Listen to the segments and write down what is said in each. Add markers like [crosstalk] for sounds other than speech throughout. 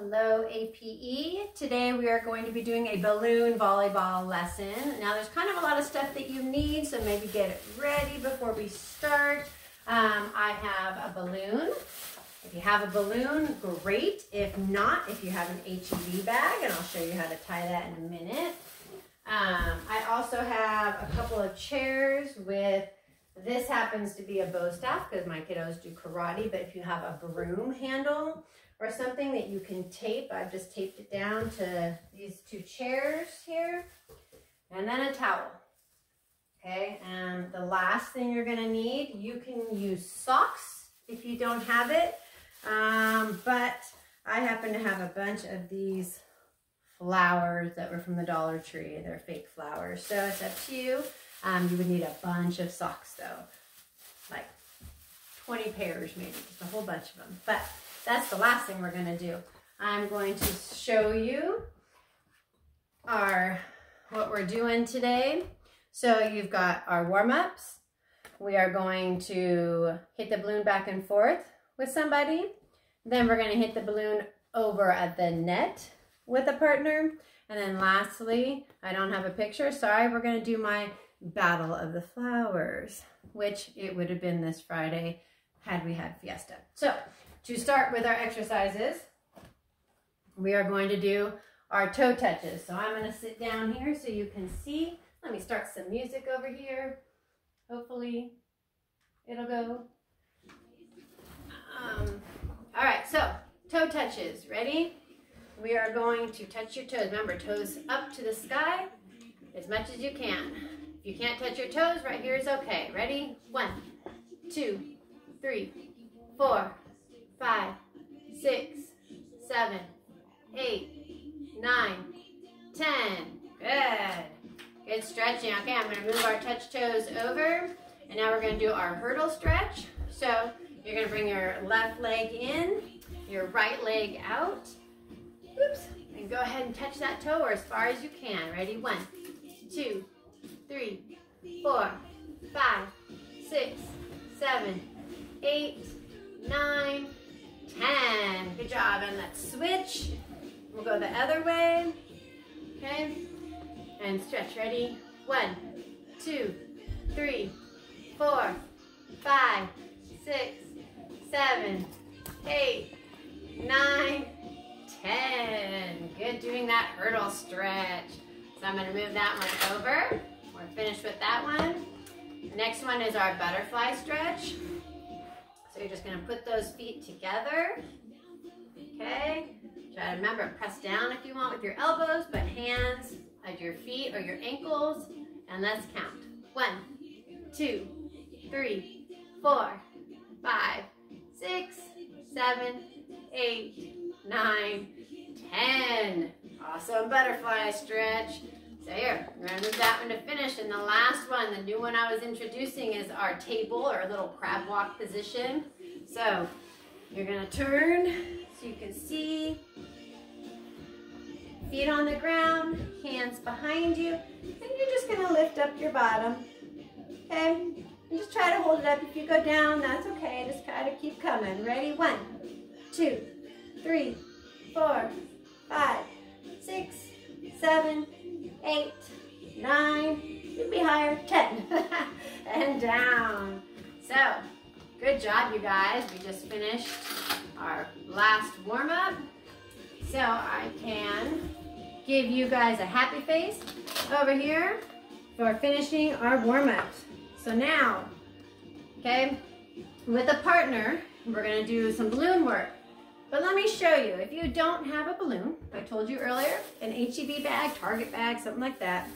Hello APE. Today we are going to be doing a balloon volleyball lesson. Now there's kind of a lot of stuff that you need, so maybe get it ready before we start. Um, I have a balloon. If you have a balloon, great. If not, if you have an HEB bag, and I'll show you how to tie that in a minute. Um, I also have a couple of chairs this happens to be a bow staff because my kiddos do karate, but if you have a broom handle, or something that you can tape. I've just taped it down to these two chairs here and then a towel. Okay, and the last thing you're gonna need, you can use socks if you don't have it, um, but I happen to have a bunch of these flowers that were from the Dollar Tree. They're fake flowers, so it's up to you. Um, you would need a bunch of socks though, like 20 pairs maybe, just a whole bunch of them. But that's the last thing we're gonna do. I'm going to show you our what we're doing today. So you've got our warm-ups. We are going to hit the balloon back and forth with somebody. Then we're gonna hit the balloon over at the net with a partner. And then lastly, I don't have a picture, sorry, we're gonna do my Battle of the Flowers, which it would have been this Friday had we had Fiesta. So to start with our exercises, we are going to do our toe touches. So I'm going to sit down here so you can see. Let me start some music over here. Hopefully it'll go. Um, all right, so toe touches. Ready? We are going to touch your toes. Remember, toes up to the sky as much as you can. If you can't touch your toes, right here is okay. Ready? One, two, three, four, five, six, seven, eight, nine, ten. Good. Good stretching. Okay, I'm going to move our touch toes over. And now we're going to do our hurdle stretch. So you're going to bring your left leg in, your right leg out. Oops. And go ahead and touch that toe or as far as you can. Ready? One, two, three, four, five, six, seven, eight, nine, 10. Good job. And let's switch. We'll go the other way. Okay. And stretch. Ready? One, two, three, four, five, six, seven, eight, nine, ten. Good doing that hurdle stretch. So I'm to move that one over. We're finished with that one. next one is our butterfly stretch. So you're just gonna put those feet together. Okay. Try to remember, press down if you want with your elbows, but hands at your feet or your ankles. And let's count. One, two, three, four, five, six, seven, eight, nine, ten. Awesome butterfly stretch. So here, we're gonna move that one to finish. And the last one, the new one I was introducing is our table or a little crab walk position. So you're gonna turn so you can see. Feet on the ground, hands behind you. And you're just gonna lift up your bottom, okay? And just try to hold it up. If you go down, that's okay. Just try to keep coming. Ready? One, two, three, four, five, six, seven, eight, nine, you'd be higher, 10. [laughs] and down. So, good job, you guys. We just finished our last warm-up. So I can give you guys a happy face over here for finishing our warm-ups. So now, okay, with a partner, we're gonna do some balloon work. But let me show you, if you don't have a balloon, I told you earlier, an HEB bag, Target bag, something like that.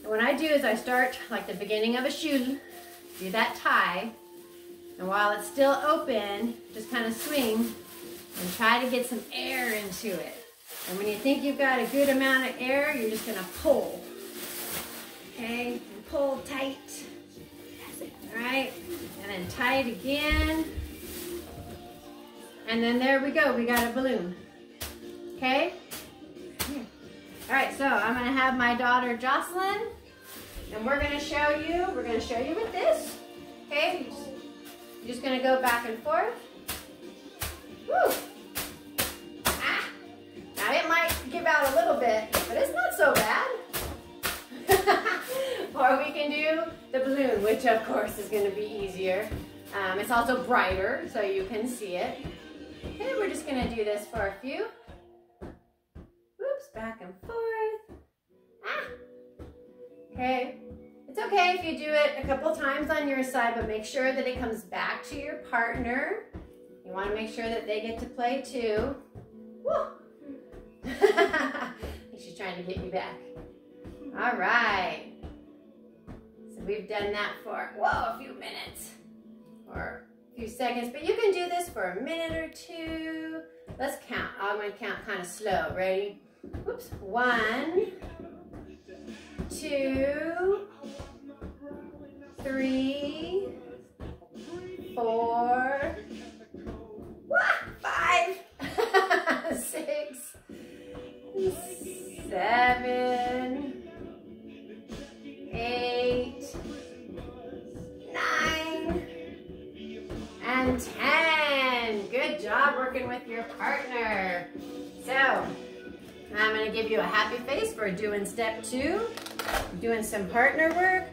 And what I do is I start like the beginning of a shoe, do that tie, and while it's still open, just kind of swing and try to get some air into it. And when you think you've got a good amount of air, you're just gonna pull. Okay, and pull tight. All right, and then tie it again. And then there we go, we got a balloon. Okay? All right, so I'm gonna have my daughter Jocelyn, and we're gonna show you, we're gonna show you with this. Okay, just, you're just gonna go back and forth. Woo! Ah! Now it might give out a little bit, but it's not so bad. [laughs] or we can do the balloon, which of course is gonna be easier. Um, it's also brighter, so you can see it. Okay, we're just gonna do this for a few. Whoops, back and forth. Ah. Okay, it's okay if you do it a couple times on your side, but make sure that it comes back to your partner. You wanna make sure that they get to play too. Woo. [laughs] She's trying to get you back. All right. So we've done that for, whoa, a few minutes or few seconds, but you can do this for a minute or two. Let's count. I'm gonna count kind of slow. Ready? Whoops. One, two, three, four, gonna give you a happy face for doing step two, doing some partner work.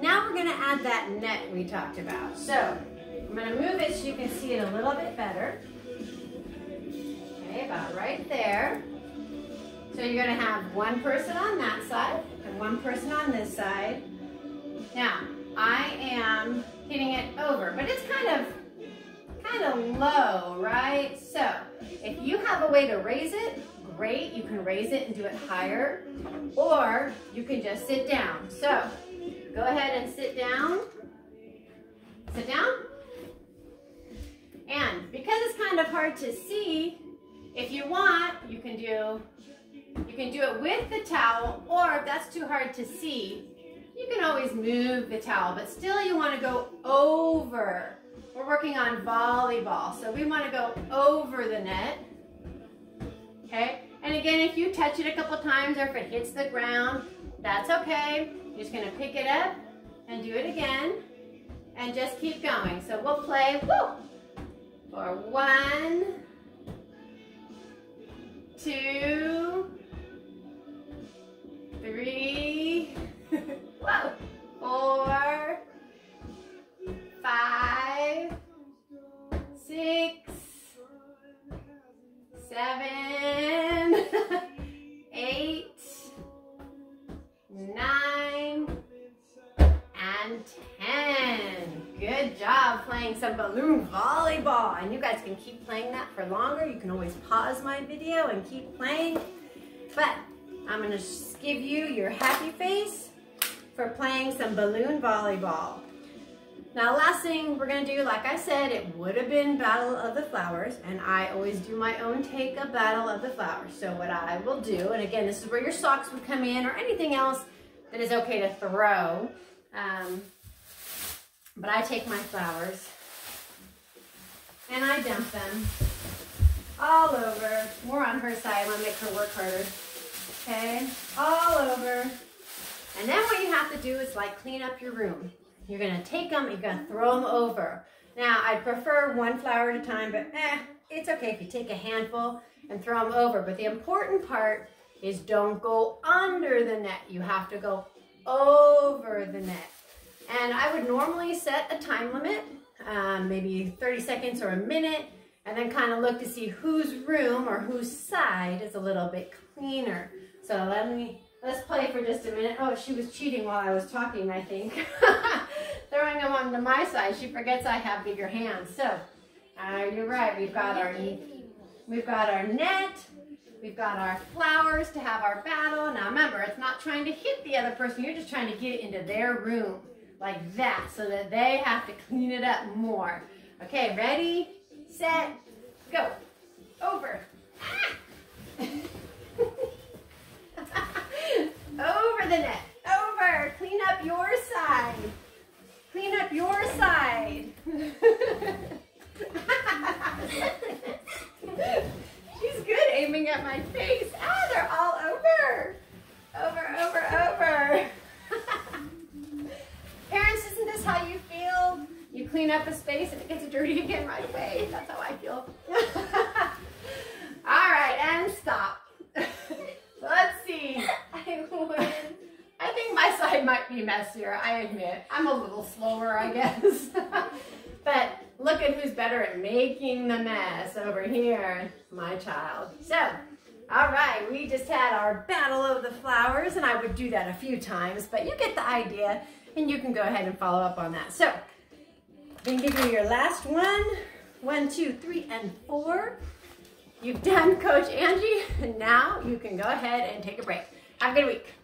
Now we're gonna add that net we talked about. So, I'm gonna move it so you can see it a little bit better. Okay, about right there. So you're gonna have one person on that side and one person on this side. Now, I am hitting it over, but it's kind of, kind of low, right? So, if you have a way to raise it, great, you can raise it and do it higher, or you can just sit down. So, go ahead and sit down. Sit down. And because it's kind of hard to see, if you want, you can do you can do it with the towel, or if that's too hard to see, you can always move the towel, but still you want to go over. We're working on volleyball, so we want to go over the net. Okay, and again, if you touch it a couple times or if it hits the ground, that's okay. You're just gonna pick it up and do it again and just keep going. So we'll play, woo, for one, two, three, [laughs] whoa, volleyball. And you guys can keep playing that for longer. You can always pause my video and keep playing. But I'm gonna give you your happy face for playing some balloon volleyball. Now last thing we're gonna do, like I said, it would have been Battle of the Flowers, and I always do my own take of Battle of the Flowers. So what I will do, and again, this is where your socks would come in, or anything else that is okay to throw. Um, but I take my flowers, and I dump them all over. More on her side, I wanna make her work harder. Okay, all over. And then what you have to do is like clean up your room. You're gonna take them, you're gonna throw them over. Now, I prefer one flower at a time, but eh, it's okay if you take a handful and throw them over. But the important part is don't go under the net. You have to go over the net. And I would normally set a time limit, um, maybe 30 seconds or a minute, and then kind of look to see whose room or whose side is a little bit cleaner. So let me, let's play for just a minute. Oh, she was cheating while I was talking, I think. [laughs] Throwing them onto my side. She forgets I have bigger hands. So, uh, you're right. We've got our, we've got our net. We've got our flowers to have our battle. Now remember, it's not trying to hit the other person. You're just trying to get into their room like that so that they have to clean it up more. Okay, ready, set, go. Over. [laughs] Over the net. Over. Clean up your side. Clean up your side. [laughs] She's good aiming at my face. Ah, they're all over. Over, over, over. Parents, isn't this how you feel? You clean up a space and it gets dirty again right away. That's how I feel. [laughs] all right, and stop. [laughs] Let's see. [laughs] I win. I think my side might be be messier, I admit. I'm a little slower, I guess. but look at who's better at making the mess over here, my child. So, all right, we just had our battle of the flowers, and I would do that a few times, but you get the idea, and you can go ahead and follow up on that. So, then give you your last one. One, two, three, and four. You've done Coach Angie, and [laughs] now you can go ahead and take a break. Have a good week.